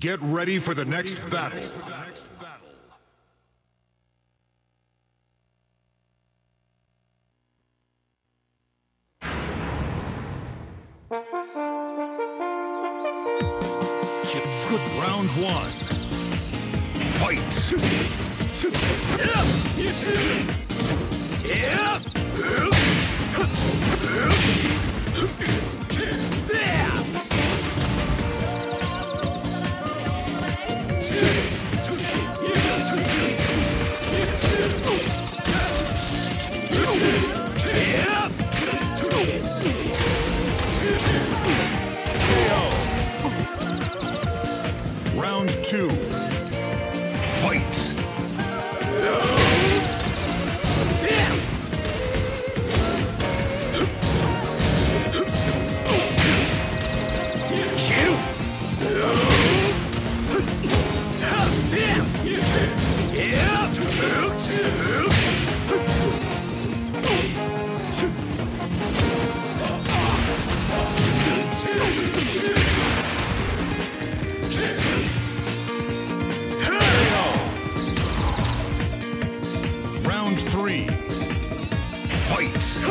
Get ready for the next battle. Round one. Fight! Fight!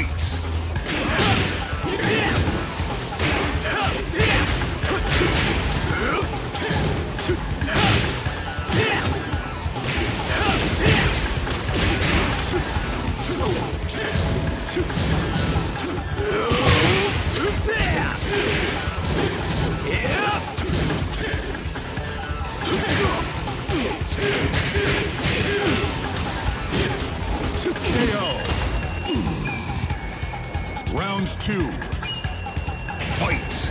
Fight! Round two. Fight.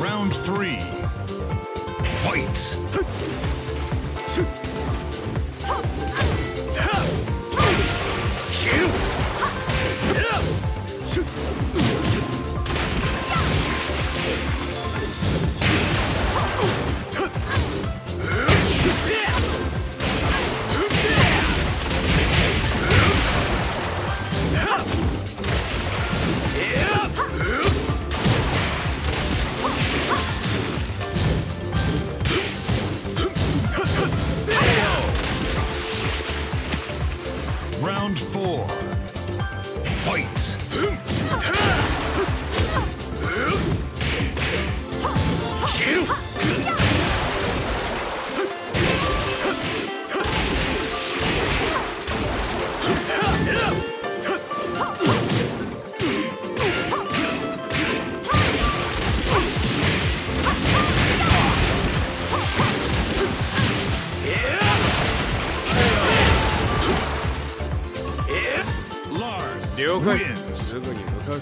Round three. you? war. Fight! Kill! 了解。すぐに向かう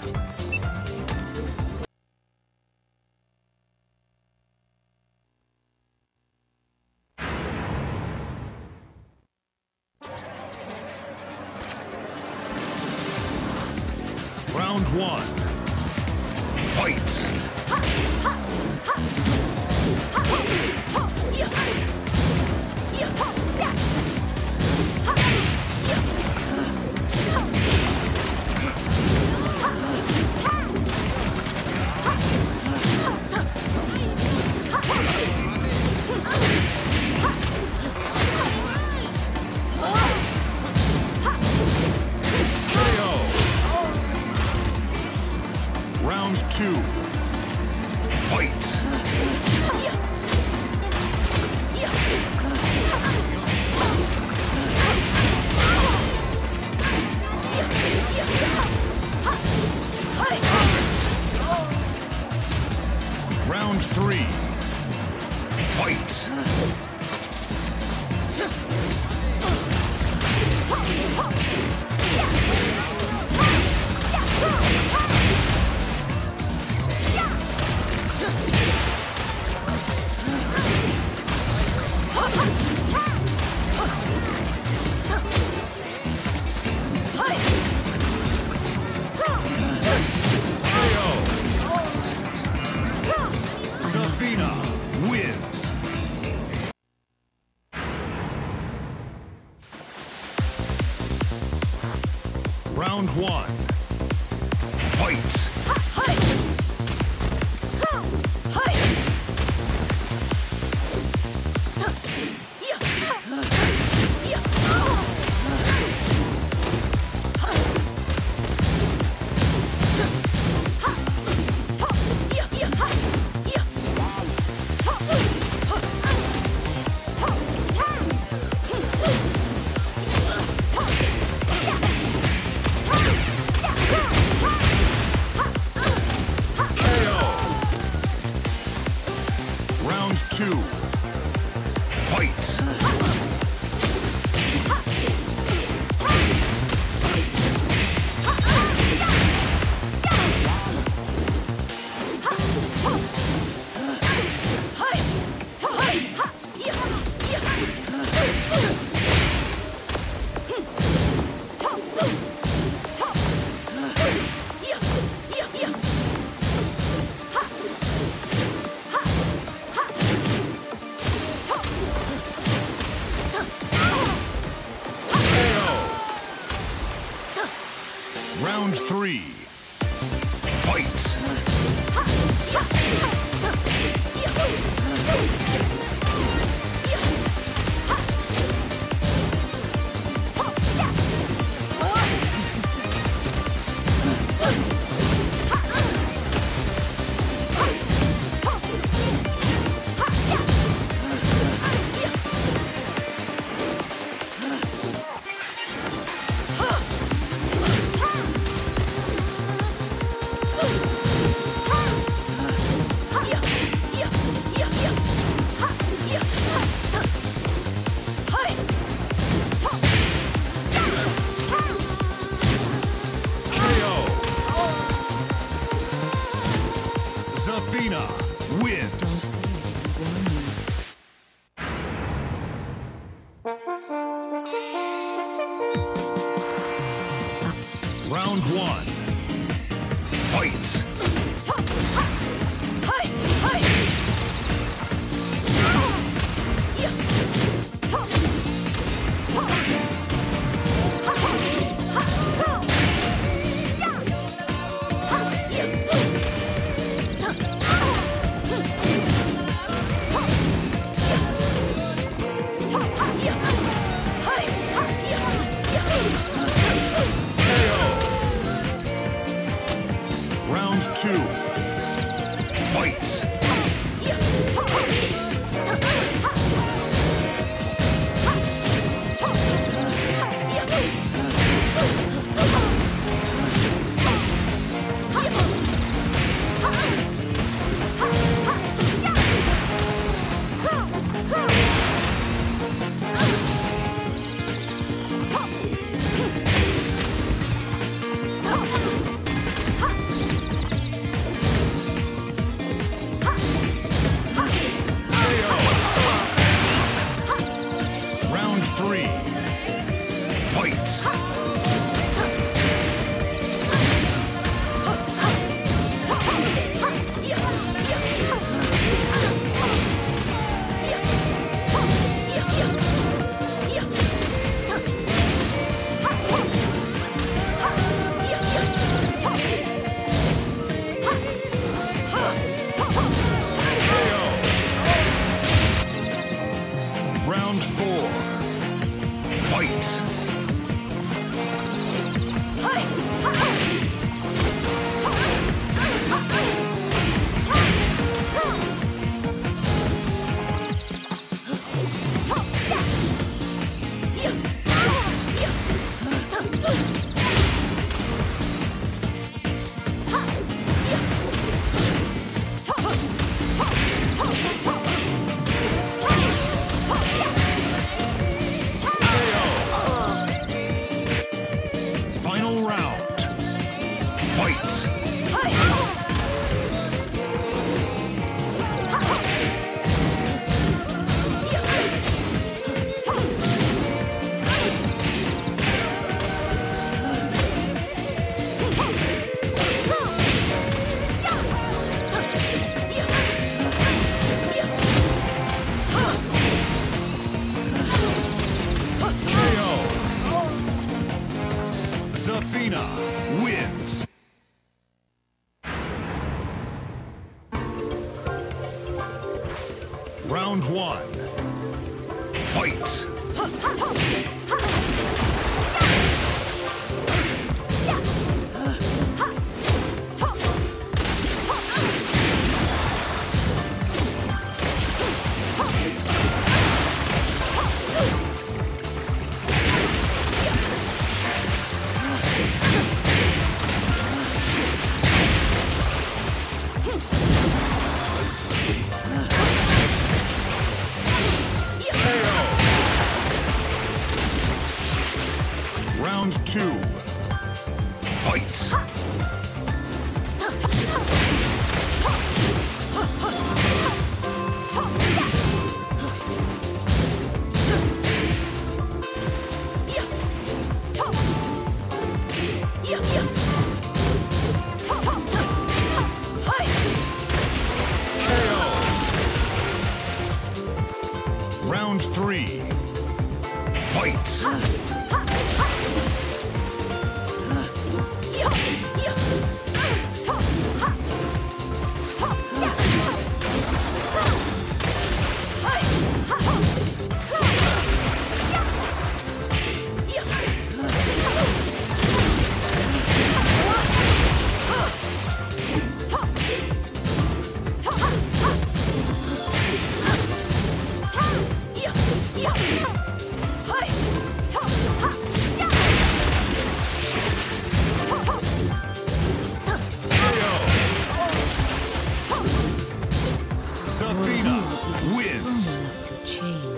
Fight.